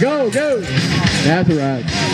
Go, go. That's right.